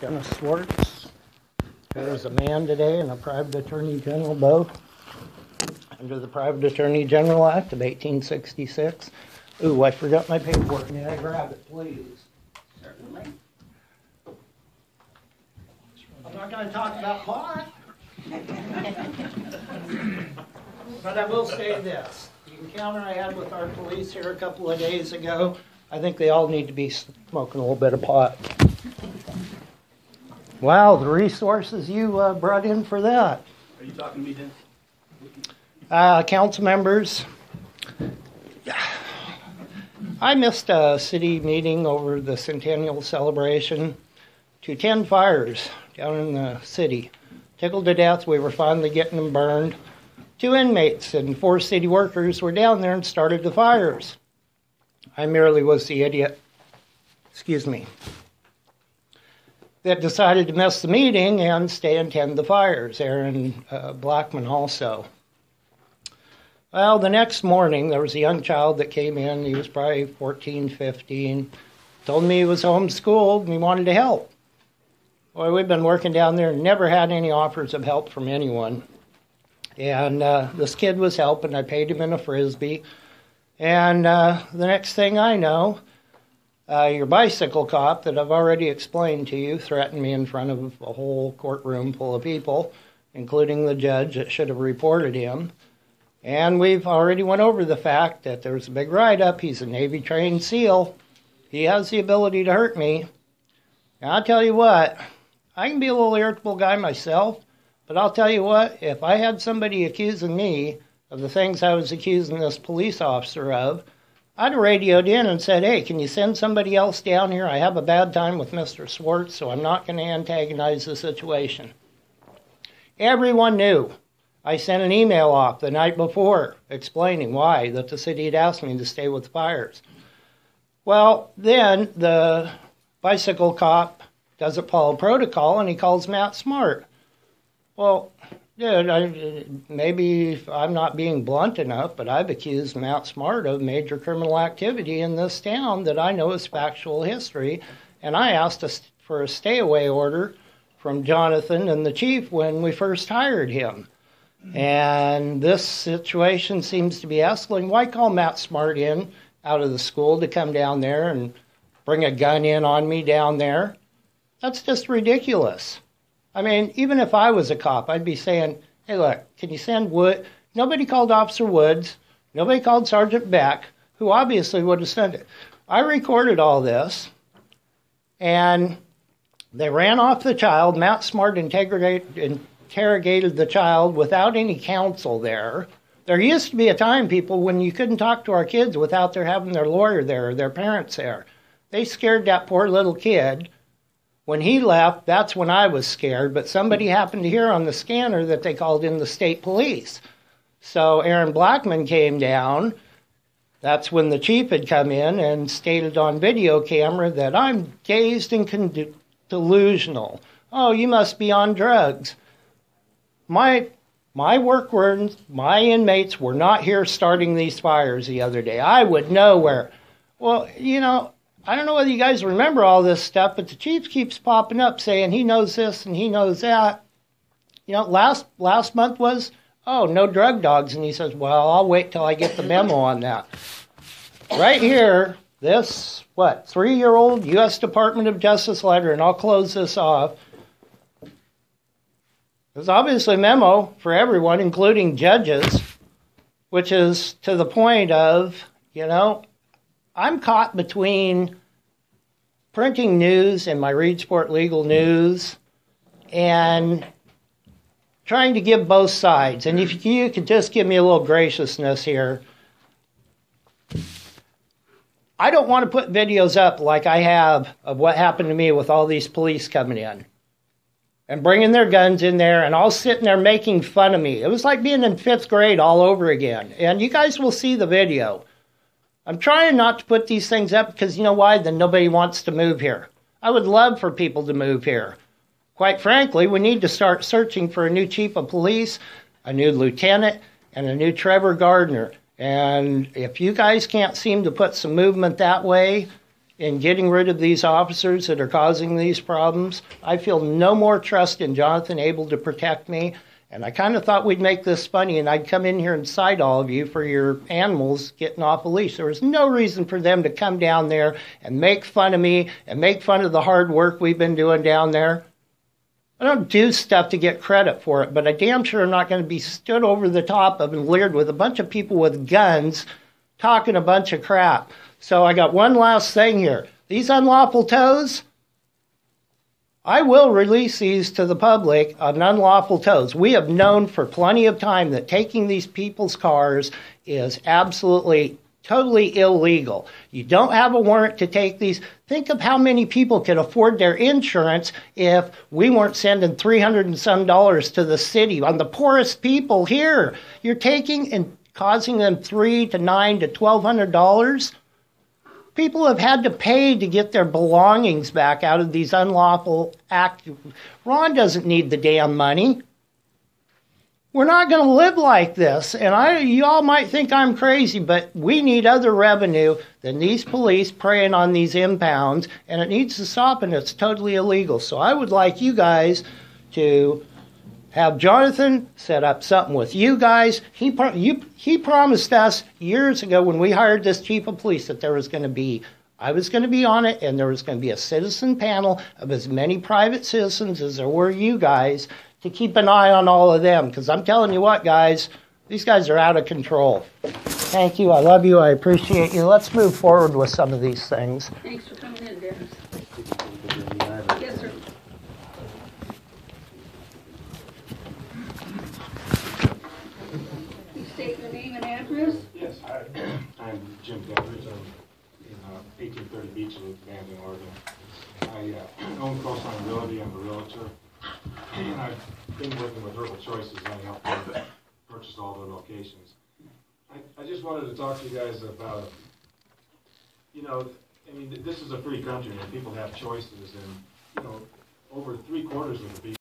Dennis Schwartz. There's a man today and a private attorney general both under the Private Attorney General Act of 1866. Ooh, I forgot my paperwork. May I grab it, please? Certainly. I'm not going to talk about pot. But I will say this, the encounter I had with our police here a couple of days ago, I think they all need to be smoking a little bit of pot. Wow, the resources you uh, brought in for that. Are you talking to me, Dennis? Uh, council members, I missed a city meeting over the centennial celebration to 10 fires down in the city. Tickled to death, we were finally getting them burned. Two inmates and four city workers were down there and started the fires. I merely was the idiot, excuse me, that decided to miss the meeting and stay and tend the fires. Aaron uh, Blackman also. Well, the next morning, there was a young child that came in. He was probably 14, 15. Told me he was homeschooled and he wanted to help. Boy, we've been working down there and never had any offers of help from anyone. And uh, this kid was helping. I paid him in a frisbee. And uh, the next thing I know, uh, your bicycle cop that I've already explained to you threatened me in front of a whole courtroom full of people, including the judge that should have reported him. And we've already went over the fact that there was a big write-up. He's a Navy trained SEAL. He has the ability to hurt me. And I'll tell you what, I can be a little irritable guy myself, but I'll tell you what, if I had somebody accusing me of the things I was accusing this police officer of, I'd radioed in and said, hey, can you send somebody else down here? I have a bad time with Mr. Schwartz, so I'm not going to antagonize the situation. Everyone knew. I sent an email off the night before explaining why that the city had asked me to stay with the fires. Well, then the bicycle cop doesn't follow protocol and he calls Matt Smart. Well, dude, I, maybe I'm not being blunt enough, but I've accused Matt Smart of major criminal activity in this town that I know is factual history, and I asked for a stay away order from Jonathan and the chief when we first hired him. And this situation seems to be escalating. Why call Matt Smart in out of the school to come down there and bring a gun in on me down there? That's just ridiculous. I mean, even if I was a cop, I'd be saying, hey, look, can you send Wood? Nobody called Officer Woods. Nobody called Sergeant Beck, who obviously would have sent it. I recorded all this, and they ran off the child. Matt Smart interrogated the child without any counsel there. There used to be a time, people, when you couldn't talk to our kids without their having their lawyer there or their parents there. They scared that poor little kid. When he left, that's when I was scared, but somebody happened to hear on the scanner that they called in the state police. So Aaron Blackman came down. That's when the chief had come in and stated on video camera that I'm dazed and con- delusional. Oh, you must be on drugs my my workers, my inmates were not here starting these fires the other day. I would know where. Well, you know, I don't know whether you guys remember all this stuff, but the chief keeps popping up saying he knows this and he knows that. You know, last last month was oh no drug dogs, and he says, well, I'll wait till I get the memo on that. Right here, this what three year old U.S. Department of Justice letter, and I'll close this off there's obviously a memo for everyone, including judges, which is to the point of, you know, I'm caught between printing news and my Reedsport Legal News and trying to give both sides. And if you could just give me a little graciousness here. I don't want to put videos up like I have of what happened to me with all these police coming in and bringing their guns in there and all sitting there making fun of me. It was like being in fifth grade all over again. And you guys will see the video. I'm trying not to put these things up because you know why? Then nobody wants to move here. I would love for people to move here. Quite frankly, we need to start searching for a new chief of police, a new lieutenant, and a new Trevor Gardner. And if you guys can't seem to put some movement that way, in getting rid of these officers that are causing these problems. I feel no more trust in Jonathan able to protect me. And I kind of thought we'd make this funny and I'd come in here and cite all of you for your animals getting off a leash. There was no reason for them to come down there and make fun of me and make fun of the hard work we've been doing down there. I don't do stuff to get credit for it, but I damn sure am not going to be stood over the top of and leered with a bunch of people with guns talking a bunch of crap. So I got one last thing here. These unlawful tows, I will release these to the public on unlawful tows. We have known for plenty of time that taking these people's cars is absolutely totally illegal. You don't have a warrant to take these. Think of how many people could afford their insurance if we weren't sending 300 and some dollars to the city on the poorest people here. You're taking and causing them 3 to 9 to 1200 dollars. People have had to pay to get their belongings back out of these unlawful acts. Ron doesn't need the damn money. We're not going to live like this. And I, you all might think I'm crazy, but we need other revenue than these police preying on these impounds, and it needs to stop, and it's totally illegal. So I would like you guys to have Jonathan set up something with you guys. He you, he promised us years ago when we hired this chief of police that there was going to be I was going to be on it, and there was going to be a citizen panel of as many private citizens as there were you guys to keep an eye on all of them. Because I'm telling you what, guys, these guys are out of control. Thank you. I love you. I appreciate you. Let's move forward with some of these things. Thanks for coming in, Dennis. Yes, sir. Please Yes, I'm Jim Dandridge, I'm in uh, 1830 Beach in Mandan, Oregon. I uh, own Coastline Realty, I'm a realtor, and I've been working with Herbal Choices, I helped them purchase all their locations. I, I just wanted to talk to you guys about, you know, I mean, this is a free country, and people have choices, and, you know, over three quarters of the people